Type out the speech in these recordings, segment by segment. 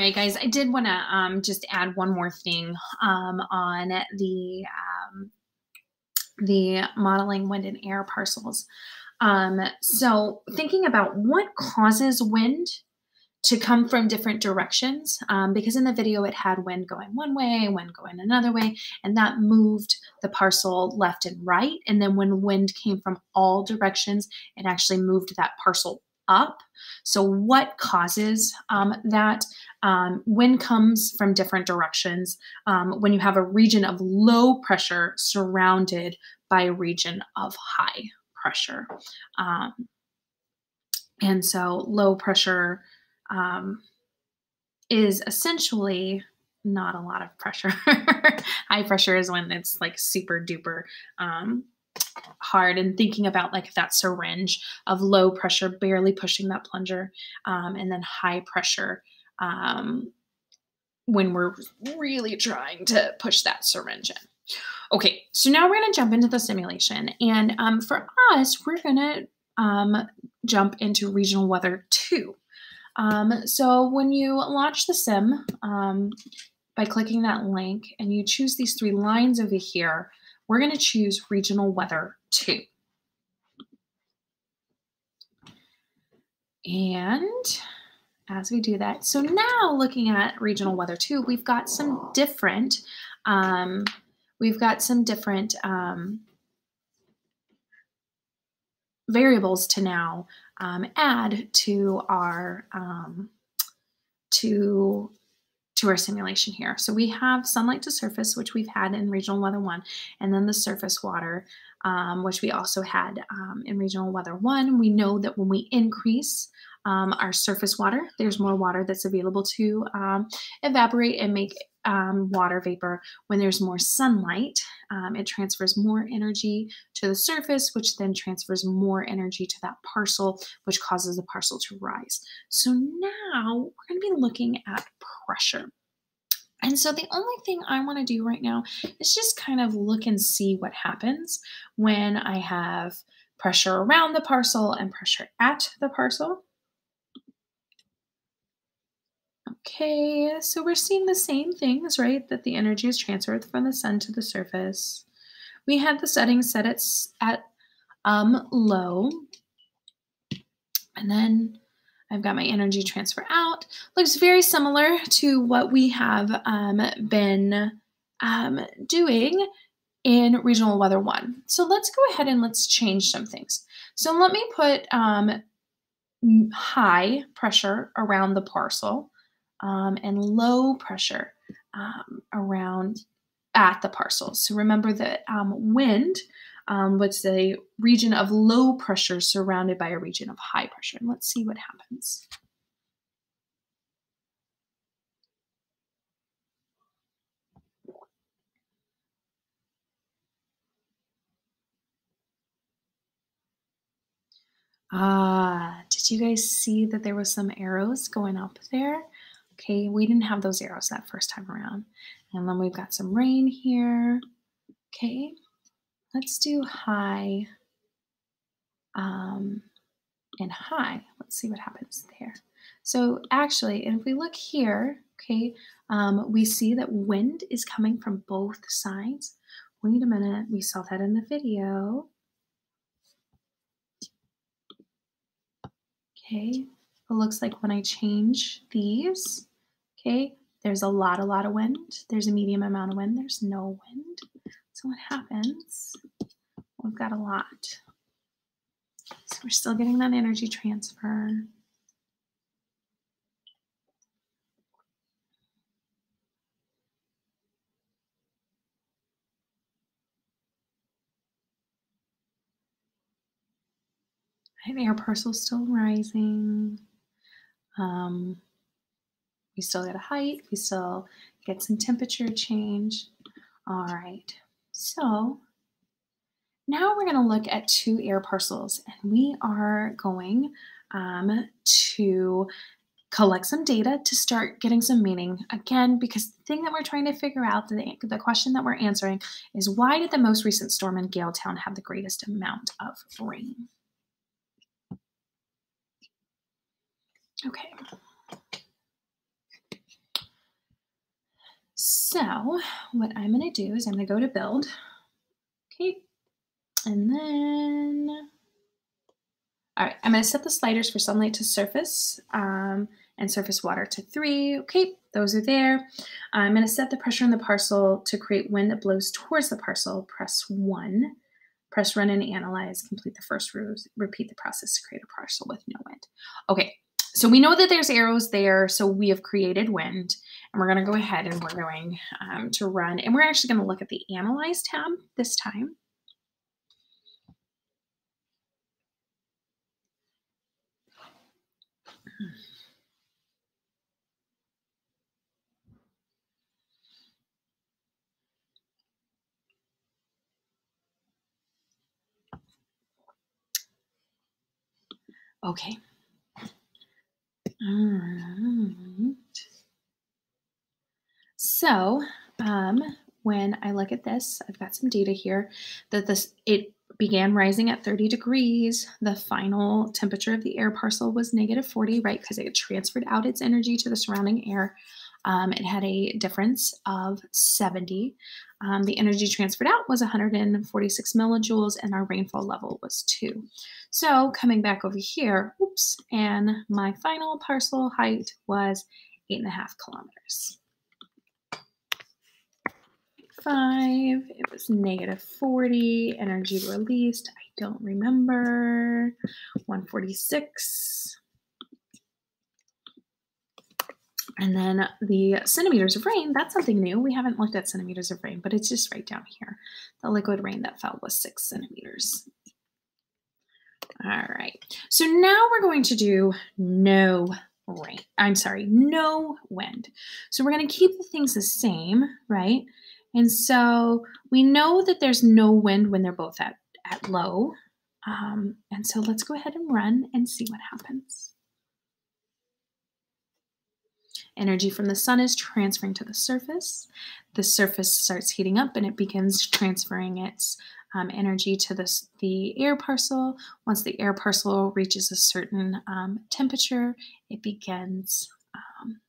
All right, guys, I did want to um, just add one more thing um, on the um, the modeling wind and air parcels. Um, so thinking about what causes wind to come from different directions, um, because in the video it had wind going one way, wind going another way, and that moved the parcel left and right. And then when wind came from all directions, it actually moved that parcel up. So what causes um, that? Um, wind comes from different directions. Um, when you have a region of low pressure surrounded by a region of high pressure. Um, and so low pressure um, is essentially not a lot of pressure. high pressure is when it's like super duper um, hard and thinking about like that syringe of low pressure barely pushing that plunger um, and then high pressure um, when we're really trying to push that syringe in. Okay, so now we're going to jump into the simulation. And um, for us, we're going to um, jump into regional weather 2. Um, so when you launch the sim um, by clicking that link and you choose these three lines over here, we're going to choose regional weather 2. And as we do that, so now looking at regional weather 2, we've got some different um, we've got some different um, variables to now um, add to our um, to to our simulation here. So we have sunlight to surface, which we've had in regional weather one, and then the surface water, um, which we also had um, in regional weather one. We know that when we increase um, our surface water, there's more water that's available to um, evaporate and make um, water vapor. When there's more sunlight, um, it transfers more energy to the surface, which then transfers more energy to that parcel, which causes the parcel to rise. So now we're going to be looking at pressure. And so the only thing I want to do right now is just kind of look and see what happens when I have pressure around the parcel and pressure at the parcel. Okay, so we're seeing the same things, right? That the energy is transferred from the sun to the surface. We had the setting set at, at um, low. And then I've got my energy transfer out. Looks very similar to what we have um, been um, doing in Regional Weather 1. So let's go ahead and let's change some things. So let me put um, high pressure around the parcel um, and low pressure um, around at the parcels. So remember that um, wind um, was a region of low pressure surrounded by a region of high pressure. And let's see what happens. Ah, did you guys see that there was some arrows going up there? Okay, we didn't have those arrows that first time around. And then we've got some rain here. Okay, let's do high um, and high. Let's see what happens there. So actually, and if we look here, okay, um, we see that wind is coming from both sides. Wait a minute, we saw that in the video. Okay, it looks like when I change these, Okay, there's a lot, a lot of wind. There's a medium amount of wind. There's no wind. So what happens? We've got a lot. So we're still getting that energy transfer. air parcel still rising. Um, we still get a height, we still get some temperature change. All right, so now we're gonna look at two air parcels and we are going um, to collect some data to start getting some meaning. Again, because the thing that we're trying to figure out, the, the question that we're answering is why did the most recent storm in Galetown have the greatest amount of rain? Okay. So what I'm going to do is I'm going to go to build. Okay. And then, all right, I'm going to set the sliders for sunlight to surface um, and surface water to three. Okay, those are there. I'm going to set the pressure in the parcel to create wind that blows towards the parcel. Press one. Press run and analyze. Complete the first row. Repeat the process to create a parcel with no wind. Okay, so we know that there's arrows there, so we have created wind, and we're going to go ahead and we're going um, to run, and we're actually going to look at the Analyze tab this time. Okay. All right. So, um, when I look at this, I've got some data here that this it began rising at 30 degrees. The final temperature of the air parcel was negative 40, right? Because it transferred out its energy to the surrounding air. Um, it had a difference of 70. Um, the energy transferred out was 146 millijoules, and our rainfall level was 2. So coming back over here, oops, and my final parcel height was 8.5 kilometers. 5, it was negative 40, energy released, I don't remember, 146. And then the centimeters of rain, that's something new. We haven't looked at centimeters of rain, but it's just right down here. The liquid rain that fell was six centimeters. All right, so now we're going to do no rain. I'm sorry, no wind. So we're going to keep the things the same, right? And so we know that there's no wind when they're both at, at low. Um, and so let's go ahead and run and see what happens. Energy from the sun is transferring to the surface. The surface starts heating up and it begins transferring its um, energy to the, the air parcel. Once the air parcel reaches a certain um, temperature, it begins um,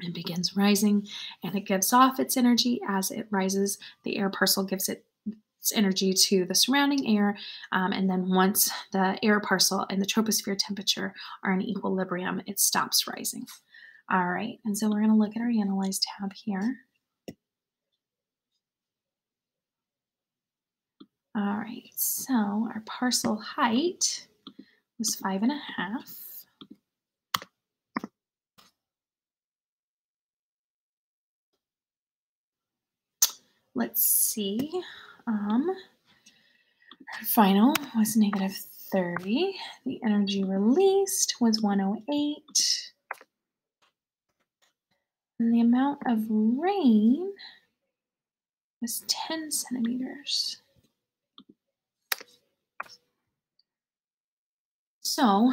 it begins rising and it gives off its energy as it rises. The air parcel gives it its energy to the surrounding air. Um, and then once the air parcel and the troposphere temperature are in equilibrium, it stops rising. All right, and so we're going to look at our Analyze tab here. All right, so our parcel height was five and a half. Let's see. Um, our final was negative 30. The energy released was 108. And the amount of rain was 10 centimeters. So,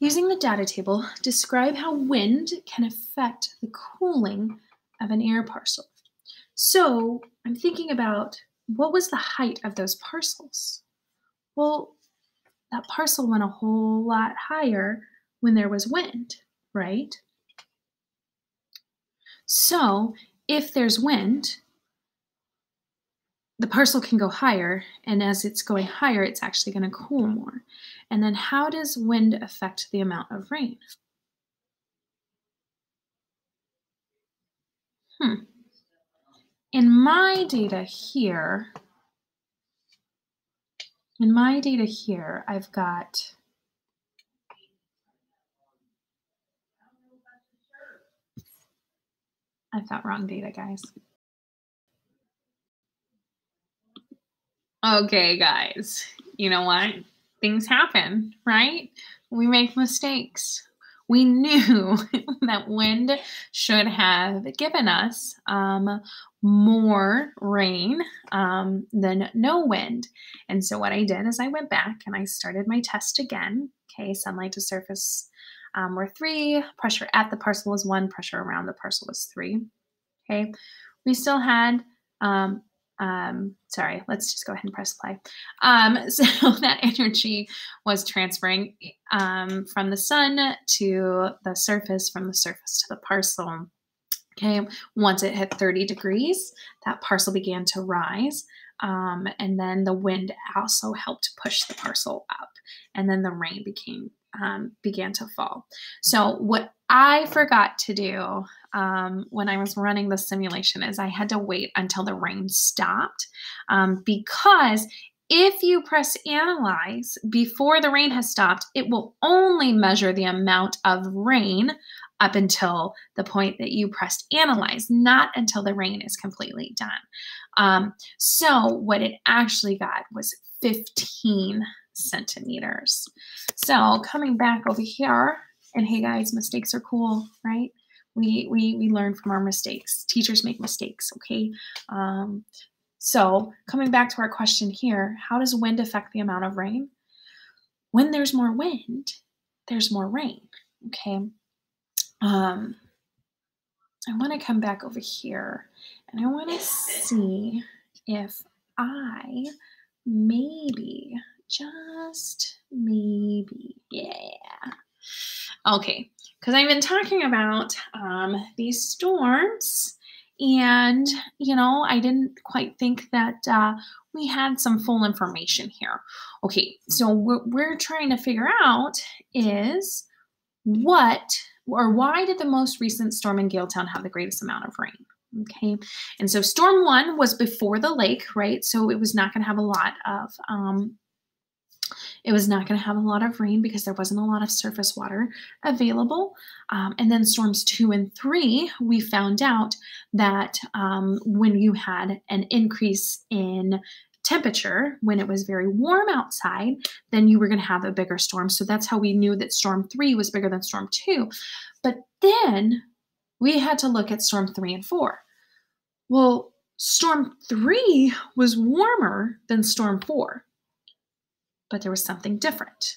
using the data table, describe how wind can affect the cooling of an air parcel. So, I'm thinking about what was the height of those parcels? Well, that parcel went a whole lot higher when there was wind, right? So if there's wind, the parcel can go higher, and as it's going higher, it's actually going to cool more. And then how does wind affect the amount of rain? Hmm. In my data here, in my data here, I've got I've got wrong data, guys. Okay, guys. You know what? Things happen, right? We make mistakes. We knew that wind should have given us um, more rain um, than no wind. And so, what I did is I went back and I started my test again. Okay, sunlight to surface um, were three, pressure at the parcel was one, pressure around the parcel was three. Okay, we still had, um, um, sorry, let's just go ahead and press play. Um, so that energy was transferring um, from the sun to the surface, from the surface to the parcel. Okay, once it hit 30 degrees, that parcel began to rise. Um, and then the wind also helped push the parcel up. And then the rain became um, began to fall. So what I forgot to do um, when I was running the simulation is I had to wait until the rain stopped um, because if you press analyze before the rain has stopped, it will only measure the amount of rain up until the point that you pressed analyze, not until the rain is completely done. Um, so what it actually got was 15 centimeters. So coming back over here, and hey guys, mistakes are cool, right? We, we, we learn from our mistakes. Teachers make mistakes, okay? Um, so coming back to our question here, how does wind affect the amount of rain? When there's more wind, there's more rain, okay? Um, I want to come back over here and I want to see if I maybe, just maybe, yeah. Okay, because I've been talking about um, these storms and, you know, I didn't quite think that uh, we had some full information here. Okay, so what we're trying to figure out is what or why did the most recent storm in Galetown have the greatest amount of rain? Okay, and so storm one was before the lake, right? So it was not going to have a lot of, um, it was not going to have a lot of rain because there wasn't a lot of surface water available. Um, and then storms two and three, we found out that um, when you had an increase in temperature when it was very warm outside, then you were going to have a bigger storm. So that's how we knew that storm three was bigger than storm two. But then we had to look at storm three and four. Well, storm three was warmer than storm four, but there was something different.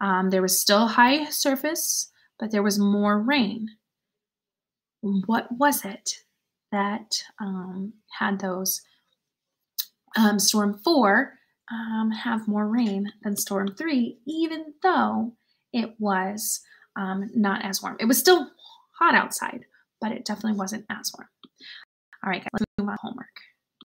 Um, there was still high surface, but there was more rain. What was it that um, had those um, storm four um, have more rain than storm three, even though it was um, not as warm. It was still hot outside, but it definitely wasn't as warm. All right, guys, let's move on homework.